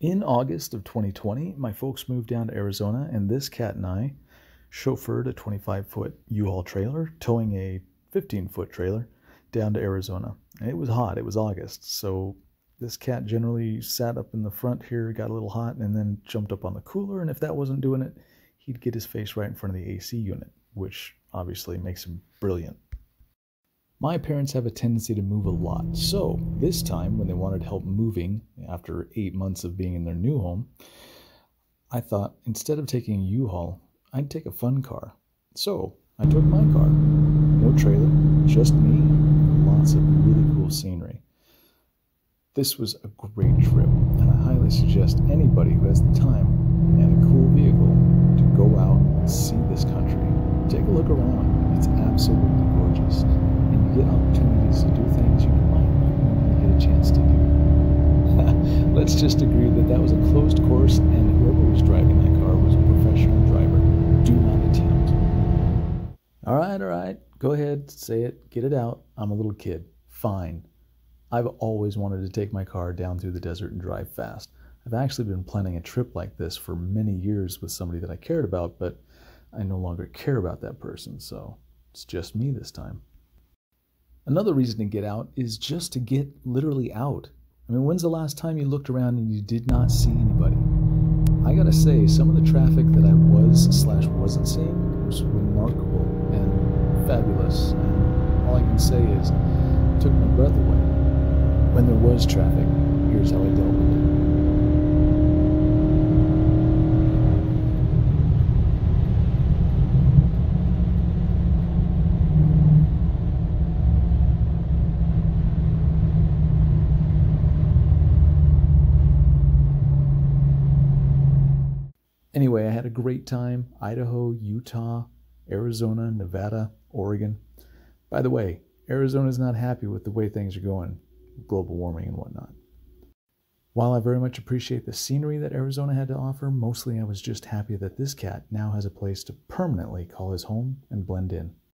In August of 2020, my folks moved down to Arizona, and this cat and I chauffeured a 25 foot U Haul trailer, towing a 15 foot trailer down to Arizona. And it was hot, it was August, so this cat generally sat up in the front here, got a little hot, and then jumped up on the cooler. And if that wasn't doing it, he'd get his face right in front of the AC unit, which obviously makes him brilliant. My parents have a tendency to move a lot, so this time when they wanted help moving after eight months of being in their new home, I thought instead of taking a U-Haul, I'd take a fun car. So I took my car. No trailer, just me, lots of really cool scenery. This was a great trip, and I highly suggest anybody who has the time and a cool vehicle to go out and see this country. Take a look around. It's absolutely gorgeous get opportunities to do things you might not normally get a chance to do. Let's just agreed that that was a closed course, and whoever was driving that car was a professional driver. Do not attempt. All right, all right. Go ahead, say it, get it out. I'm a little kid. Fine. I've always wanted to take my car down through the desert and drive fast. I've actually been planning a trip like this for many years with somebody that I cared about, but I no longer care about that person, so it's just me this time. Another reason to get out is just to get literally out. I mean, when's the last time you looked around and you did not see anybody? I gotta say, some of the traffic that I was slash wasn't seeing was remarkable and fabulous. And all I can say is, took my breath away. When there was traffic, here's how I dealt with it. Anyway, I had a great time. Idaho, Utah, Arizona, Nevada, Oregon. By the way, Arizona is not happy with the way things are going, global warming and whatnot. While I very much appreciate the scenery that Arizona had to offer, mostly I was just happy that this cat now has a place to permanently call his home and blend in.